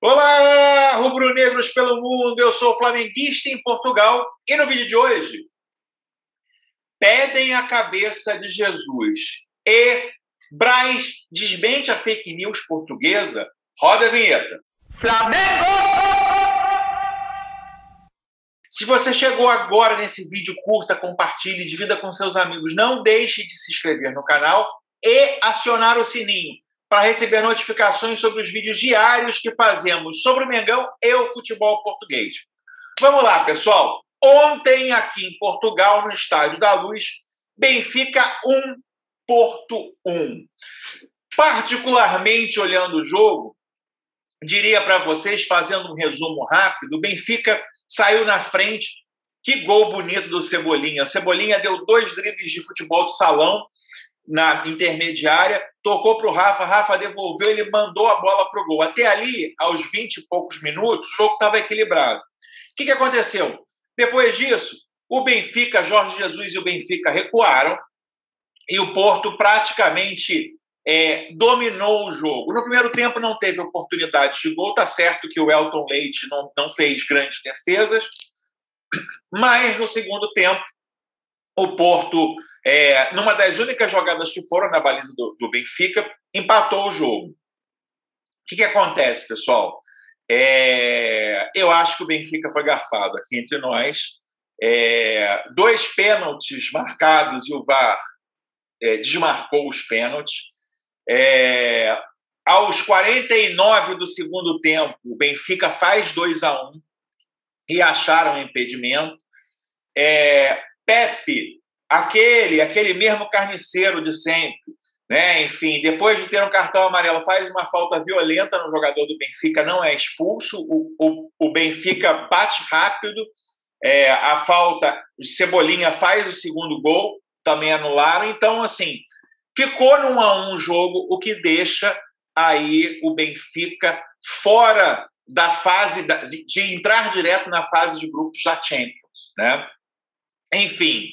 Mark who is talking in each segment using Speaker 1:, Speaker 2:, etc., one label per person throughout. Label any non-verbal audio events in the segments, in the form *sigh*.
Speaker 1: Olá, rubro-negros pelo mundo. Eu sou flamenguista em Portugal e no vídeo de hoje pedem a cabeça de Jesus e Braz desmente a fake news portuguesa. Roda a vinheta. Flamengo! Se você chegou agora nesse vídeo, curta, compartilhe, divida com seus amigos. Não deixe de se inscrever no canal e acionar o sininho para receber notificações sobre os vídeos diários que fazemos sobre o Mengão e o futebol português. Vamos lá, pessoal. Ontem, aqui em Portugal, no Estádio da Luz, Benfica 1, Porto 1. Particularmente olhando o jogo, diria para vocês, fazendo um resumo rápido, Benfica saiu na frente. Que gol bonito do Cebolinha. O Cebolinha deu dois dribles de futebol de salão na intermediária, tocou para o Rafa, Rafa devolveu, ele mandou a bola para o gol. Até ali, aos 20 e poucos minutos, o jogo estava equilibrado. O que, que aconteceu? Depois disso, o Benfica, Jorge Jesus e o Benfica recuaram e o Porto praticamente é, dominou o jogo. No primeiro tempo não teve oportunidade de gol, tá certo que o Elton Leite não, não fez grandes defesas, mas no segundo tempo o Porto é, numa das únicas jogadas que foram na baliza do, do Benfica, empatou o jogo. O que, que acontece, pessoal? É, eu acho que o Benfica foi garfado aqui entre nós. É, dois pênaltis marcados e o VAR é, desmarcou os pênaltis. É, aos 49 do segundo tempo, o Benfica faz 2 a 1 e acharam impedimento. É, Pepe aquele, aquele mesmo carniceiro de sempre, né? Enfim, depois de ter um cartão amarelo, faz uma falta violenta no jogador do Benfica, não é expulso. O, o, o Benfica bate rápido, é, a falta, Cebolinha faz o segundo gol, também anularam. Então, assim, ficou num a um jogo, o que deixa aí o Benfica fora da fase da, de, de entrar direto na fase de grupos da Champions, né? Enfim,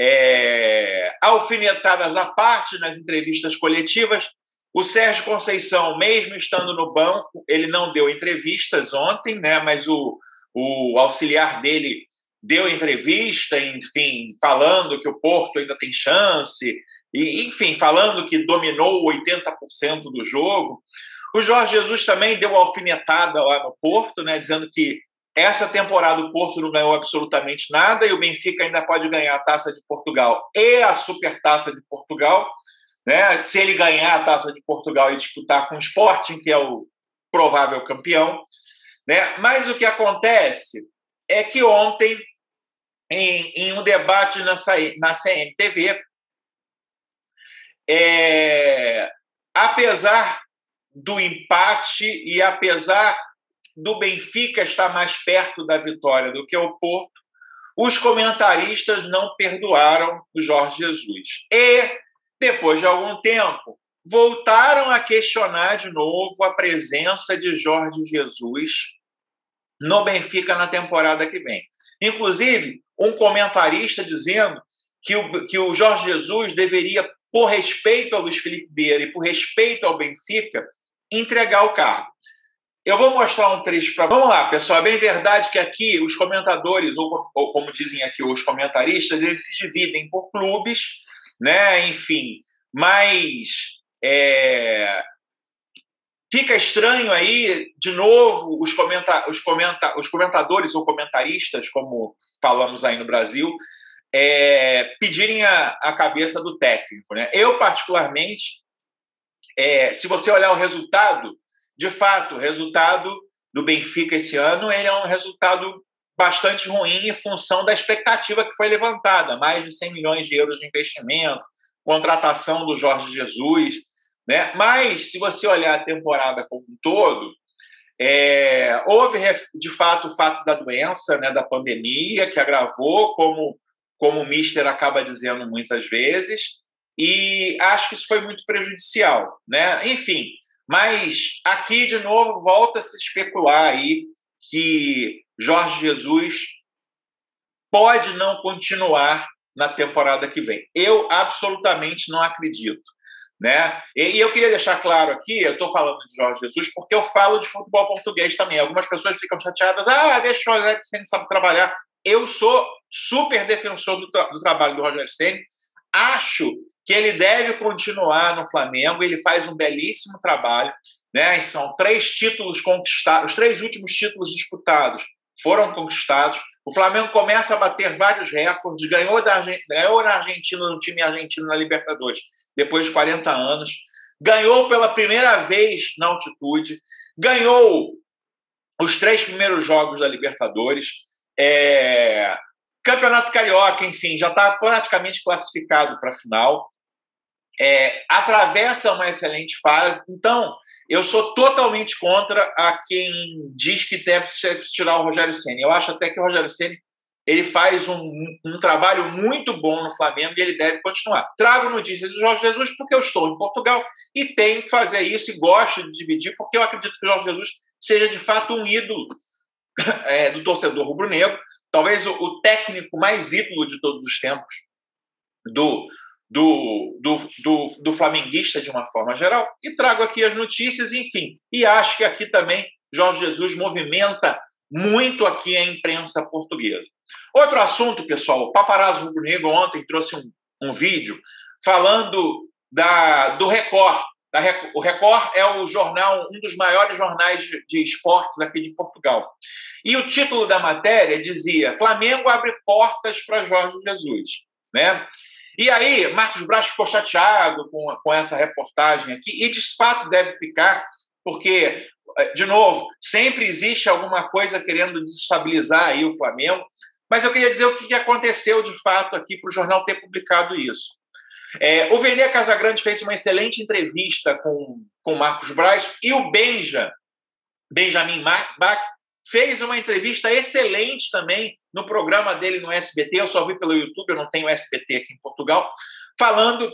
Speaker 1: é, alfinetadas à parte nas entrevistas coletivas. O Sérgio Conceição, mesmo estando no banco, ele não deu entrevistas ontem, né? Mas o, o auxiliar dele deu entrevista, enfim, falando que o Porto ainda tem chance, e, enfim, falando que dominou 80% do jogo. O Jorge Jesus também deu uma alfinetada lá no Porto, né? Dizendo que essa temporada o Porto não ganhou absolutamente nada e o Benfica ainda pode ganhar a Taça de Portugal e a Supertaça de Portugal. Né? Se ele ganhar a Taça de Portugal e disputar com o Sporting, que é o provável campeão. Né? Mas o que acontece é que ontem, em, em um debate na, na CMTV, é, apesar do empate e apesar do Benfica estar mais perto da vitória do que o Porto, os comentaristas não perdoaram o Jorge Jesus. E, depois de algum tempo, voltaram a questionar de novo a presença de Jorge Jesus no Benfica na temporada que vem. Inclusive, um comentarista dizendo que o, que o Jorge Jesus deveria, por respeito ao Luiz Felipe Vieira e por respeito ao Benfica, entregar o cargo. Eu vou mostrar um trecho para. Vamos lá, pessoal. É bem verdade que aqui os comentadores, ou, ou, como dizem aqui os comentaristas, eles se dividem por clubes, né? Enfim, mas é... fica estranho aí, de novo, os, comenta... Os, comenta... os comentadores ou comentaristas, como falamos aí no Brasil, é... pedirem a... a cabeça do técnico. Né? Eu, particularmente, é... se você olhar o resultado de fato, o resultado do Benfica esse ano ele é um resultado bastante ruim em função da expectativa que foi levantada, mais de 100 milhões de euros de investimento, contratação do Jorge Jesus, né? Mas se você olhar a temporada como um todo, é, houve de fato o fato da doença, né, da pandemia que agravou, como como o Mister acaba dizendo muitas vezes, e acho que isso foi muito prejudicial, né? Enfim, mas aqui, de novo, volta a se especular aí que Jorge Jesus pode não continuar na temporada que vem. Eu absolutamente não acredito. Né? E, eu queria deixar claro aqui, eu estou falando de Jorge Jesus porque eu falo de futebol português também. Algumas pessoas ficam chateadas, ah, deixa o Rogério Senna sabe trabalhar. Eu sou super defensor do, tra do trabalho do Rogério Senna. Acho que ele deve continuar no Flamengo. Ele faz um belíssimo trabalho. Né? São três títulos conquistados, os três últimos títulos disputados foram conquistados. O Flamengo começa a bater vários recordes, ganhou, da, ganhou na Argentina, no time argentino na Libertadores, depois de 40 anos, ganhou pela primeira vez na altitude, ganhou os três primeiros jogos da Libertadores, é... Campeonato Carioca, enfim, já está praticamente classificado para a final, é... atravessa uma excelente fase. Então, eu sou totalmente contra a quem diz que deve tirar o Rogério Senna. Eu acho até que o Rogério Senna ele faz um, um, trabalho muito bom no Flamengo e ele deve continuar. Trago notícias do Jorge Jesus porque eu estou em Portugal e tenho que fazer isso e gosto de dividir porque eu acredito que o Jorge Jesus seja de fato um ídolo *laughs* é, do torcedor rubro-negro, talvez o, o, técnico mais ídolo de todos os tempos do, do, do, do, do flamenguista de uma forma geral. E trago aqui as notícias, enfim. E acho que aqui também Jorge Jesus movimenta muito aqui a imprensa portuguesa. Outro assunto, pessoal, o Paparazzo Rubro Negro ontem trouxe um, um vídeo falando da, do Record. Da. O Record é o jornal, um dos maiores jornais de, de esportes aqui de Portugal. E o título da matéria dizia: Flamengo abre portas para Jorge Jesus. Né? E aí, Marcos Braz ficou chateado com, com essa reportagem aqui, e de fato deve ficar, porque é, de novo, sempre existe alguma coisa querendo desestabilizar aí o Flamengo, mas eu queria dizer o que aconteceu de fato aqui para o jornal ter publicado isso. É, o Vene Casagrande fez uma excelente entrevista com, com o Marcos Braz e o Benja, Benjamin Bach fez uma entrevista excelente também no programa dele no SBT. Eu só vi pelo YouTube, eu não tenho SBT aqui em Portugal, falando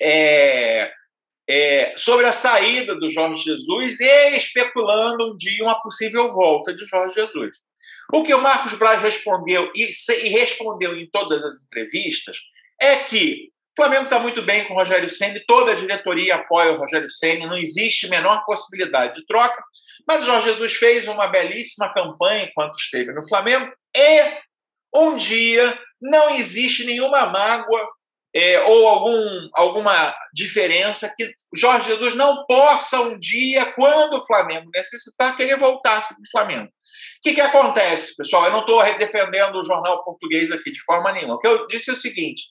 Speaker 1: é, é, sobre a saída do Jorge Jesus e especulando um dia uma possível volta de Jorge Jesus. O que o Marcos Braz respondeu, e, e respondeu em todas as entrevistas, é que o Flamengo está muito bem com o Rogério Senna, toda a diretoria apoia o Rogério Senna, não existe menor possibilidade de troca, mas o Jorge Jesus fez uma belíssima campanha enquanto esteve no Flamengo e um dia não existe nenhuma mágoa é, ou algum, alguma diferença que Jorge Jesus não possa um dia, quando o Flamengo necessitar, que ele voltasse para o Flamengo. O que, que acontece, pessoal? Eu não estou defendendo o jornal português aqui de forma nenhuma. O que eu disse é o seguinte: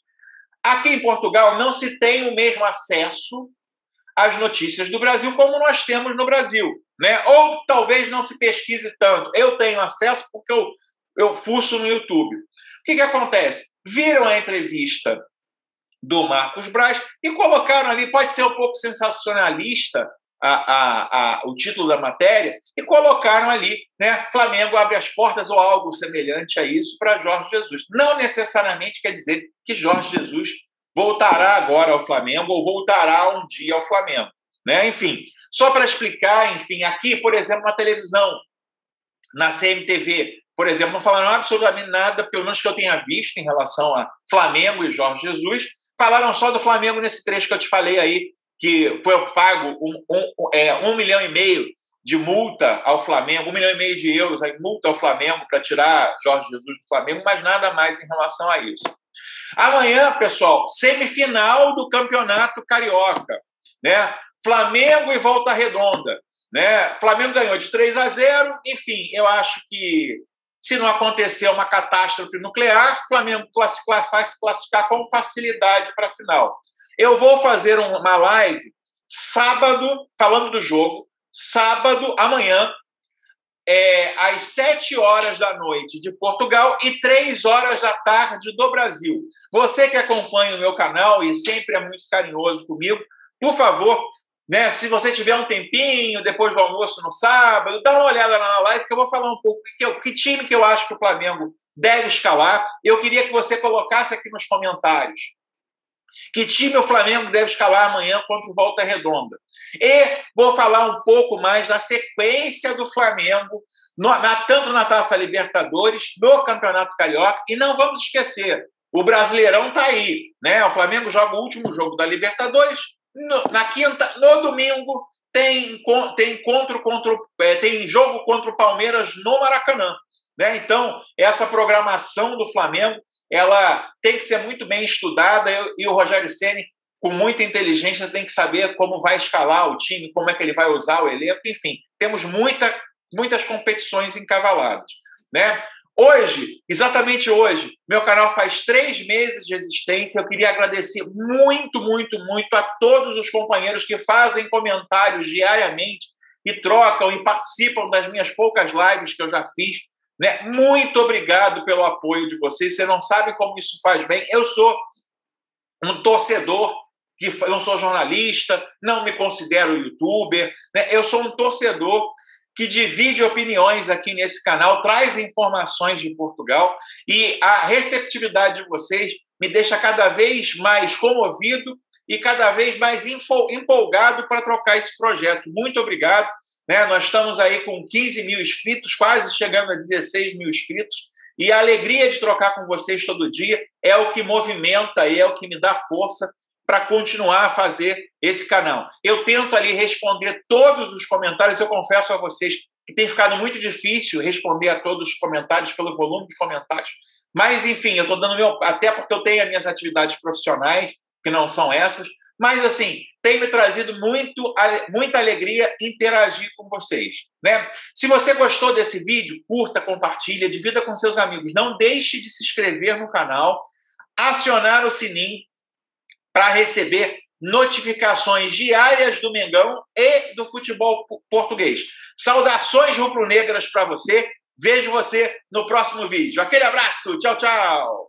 Speaker 1: aqui em Portugal não se tem o mesmo acesso às notícias do Brasil como nós temos no Brasil. Né? Ou talvez não se pesquise tanto. Eu tenho acesso porque eu, eu fuço no YouTube. O que, que acontece? Viram a entrevista do Marcos Braz e colocaram ali, pode ser um pouco sensacionalista a, a, a, o título da matéria, e colocaram ali, né, Flamengo abre as portas ou algo semelhante a isso para Jorge Jesus. Não necessariamente quer dizer que Jorge Jesus voltará agora ao Flamengo ou voltará um dia ao Flamengo. Né? Enfim, só para explicar, enfim, aqui, por exemplo, na televisão, na CMTV, por exemplo, não falaram absolutamente nada, pelo menos que eu tenha visto em relação a Flamengo e Jorge Jesus, Falaram só do Flamengo nesse trecho que eu te falei aí, que foi pago um, um, é, um milhão e meio de multa ao Flamengo, um milhão e meio de euros em multa ao Flamengo para tirar Jorge Jesus do Flamengo, mas nada mais em relação a isso. Amanhã, pessoal, semifinal do Campeonato Carioca, né? Flamengo e Volta Redonda, né? Flamengo ganhou de 3 a 0, enfim, eu acho que se não acontecer uma catástrofe nuclear, o Flamengo classificar, faz classificar com facilidade para a final. Eu vou fazer uma live sábado, falando do jogo, sábado, amanhã, é, às 7 horas da noite de Portugal e 3 horas da tarde do Brasil. Você que acompanha o meu canal e sempre é muito carinhoso comigo, por favor, né? Se você tiver um tempinho depois do almoço no sábado, dá uma olhada lá na live que eu vou falar um pouco que, que time que eu acho que o Flamengo deve escalar. Eu queria que você colocasse aqui nos comentários que time o Flamengo deve escalar amanhã contra o Volta Redonda. E vou falar um pouco mais da sequência do Flamengo, no, na, tanto na Taça Libertadores, no Campeonato Carioca, e não vamos esquecer, o Brasileirão está aí. Né? O Flamengo joga o último jogo da Libertadores, No, na quinta, no domingo, tem, tem encontro contra é, tem jogo contra o Palmeiras no Maracanã. Né? Então, essa programação do Flamengo ela tem que ser muito bem estudada e o Rogério Ceni com muita inteligência tem que saber como vai escalar o time, como é que ele vai usar o elenco, enfim, temos muita, muitas competições encavaladas, né? Hoje, exatamente hoje, meu canal faz três meses de existência. Eu queria agradecer muito, muito, muito a todos os companheiros que fazem comentários diariamente e trocam e participam das minhas poucas lives que eu já fiz. Né? Muito obrigado pelo apoio de vocês. Você não sabe como isso faz bem. Eu sou um torcedor que não sou jornalista, não me considero youtuber, né? eu sou um torcedor que divide opiniões aqui nesse canal, traz informações de Portugal e a receptividade de vocês me deixa cada vez mais comovido e cada vez mais empolgado para trocar esse projeto. Muito obrigado. Né? Nós estamos aí com 15 mil inscritos, quase chegando a 16 mil inscritos. E a alegria de trocar com vocês todo dia é o que movimenta e é o que me dá força para continuar a fazer esse canal. Eu tento ali responder todos os comentários, eu confesso a vocês que tem ficado muito difícil responder a todos os comentários pelo volume de comentários, mas enfim, eu estou dando meu. Até porque eu tenho as minhas atividades profissionais, que não são essas, mas assim, tem me trazido muito, muita alegria interagir com vocês. Né? Se você gostou desse vídeo, curta, compartilha, divida com seus amigos. Não deixe de se inscrever no canal, acionar o sininho para receber notificações diárias do Mengão e do futebol português. Saudações rubro-negras para você. Vejo você no próximo vídeo. Aquele abraço. Tchau, tchau.